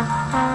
ha. ha